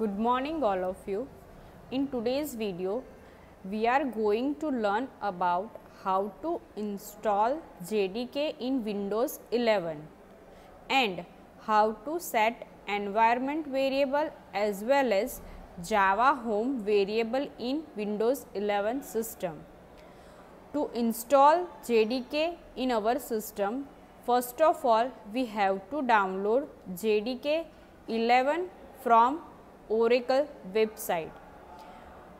Good morning all of you. In today's video, we are going to learn about how to install JDK in Windows 11 and how to set environment variable as well as Java home variable in Windows 11 system. To install JDK in our system, first of all we have to download JDK 11 from Oracle website.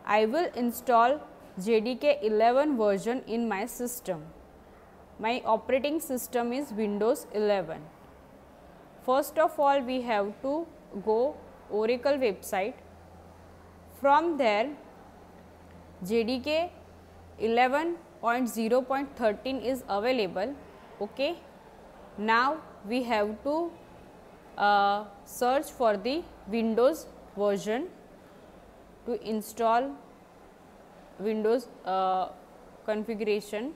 I will install JDK 11 version in my system. My operating system is Windows 11. First of all we have to go Oracle website. From there JDK 11.0.13 is available. Okay. Now we have to uh, search for the Windows version to install Windows uh, configuration.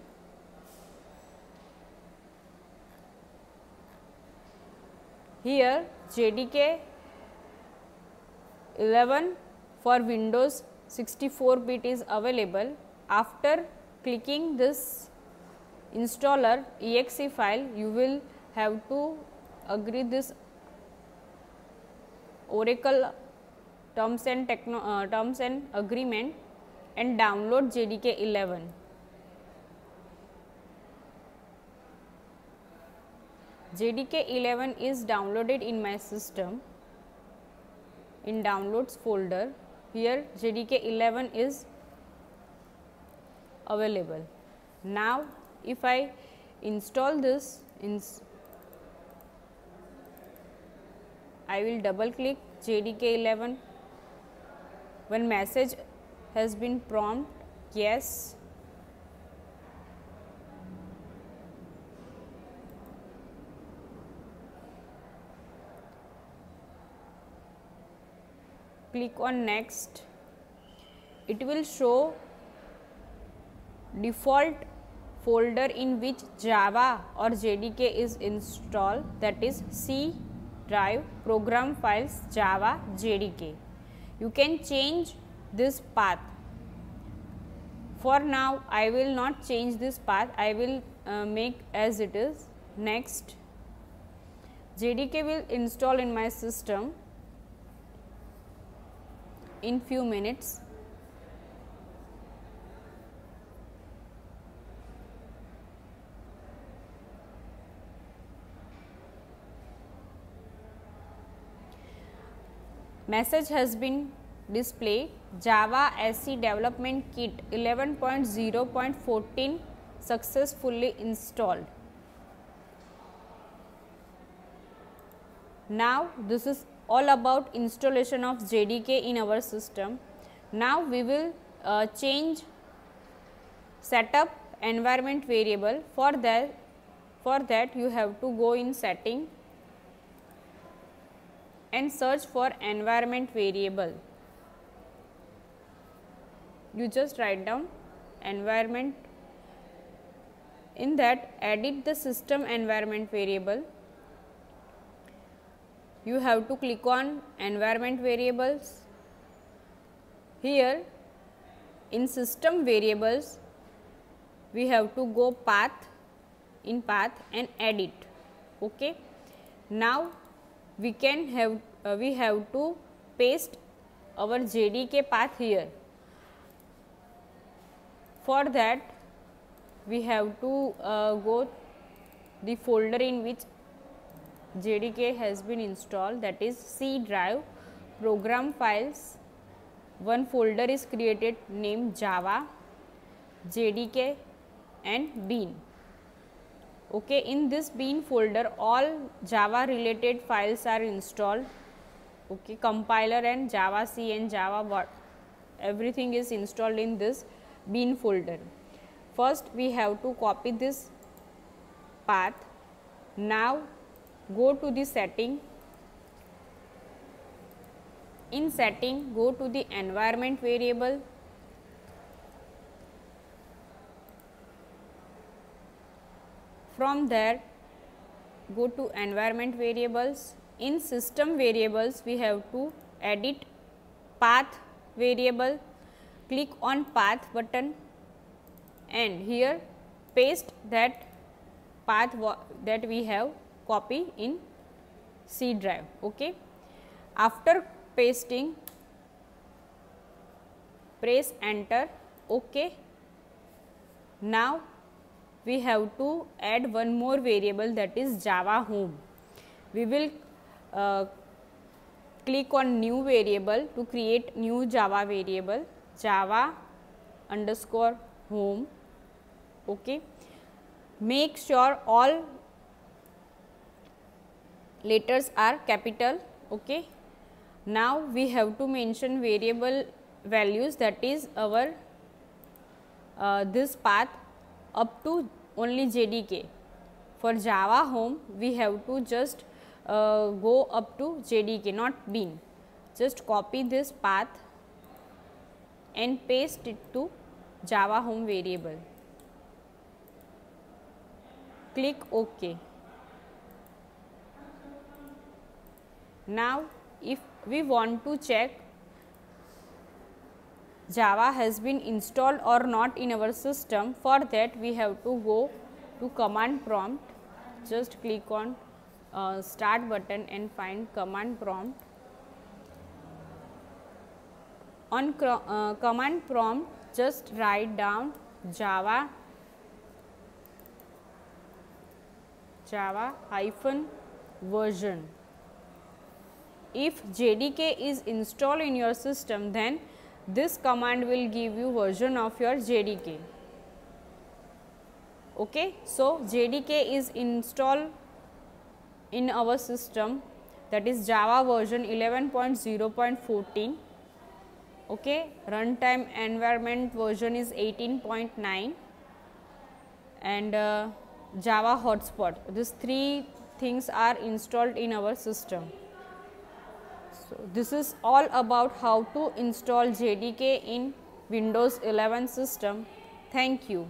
Here JDK 11 for Windows 64 bit is available. After clicking this installer exe file, you will have to agree this Oracle terms and techno, uh, terms and agreement and download JDK 11. JDK 11 is downloaded in my system in downloads folder. Here JDK 11 is available. Now, if I install this, ins I will double click JDK 11. When message has been prompt, yes. Click on next. It will show default folder in which Java or JDK is installed that is C drive program files Java JDK. You can change this path. For now I will not change this path, I will uh, make as it is. Next JDK will install in my system in few minutes. Message has been displayed Java SE Development Kit 11.0.14 successfully installed. Now, this is all about installation of JDK in our system. Now, we will uh, change setup environment variable for that for that you have to go in setting and search for environment variable. You just write down environment in that edit the system environment variable. You have to click on environment variables. Here in system variables we have to go path in path and edit. Okay. Now we can have uh, we have to paste our JDK path here. For that we have to uh, go the folder in which JDK has been installed that is C drive program files. One folder is created named Java, JDK and bin okay in this bin folder all java related files are installed. Okay compiler and javac and java what everything is installed in this bin folder. First we have to copy this path. Now go to the setting. In setting go to the environment variable From there go to environment variables. In system variables we have to edit path variable click on path button and here paste that path that we have copy in C drive. Okay. After pasting press enter ok. Now we have to add one more variable that is java home. We will uh, click on new variable to create new java variable java underscore home okay make sure all letters are capital okay now we have to mention variable values that is our uh, this path up to only jdk for java home we have to just uh, go up to jdk not bin just copy this path and paste it to java home variable. Click OK. Now, if we want to check Java has been installed or not in our system, for that we have to go to command prompt, just click on uh, start button and find command prompt. On uh, command prompt, just write down java java hyphen version. If JDK is installed in your system then this command will give you version of your JDK. Okay. So, JDK is installed in our system that is Java version 11.0.14 okay runtime environment version is 18.9 and uh, Java hotspot. These three things are installed in our system. So, this is all about how to install JDK in Windows 11 system. Thank you.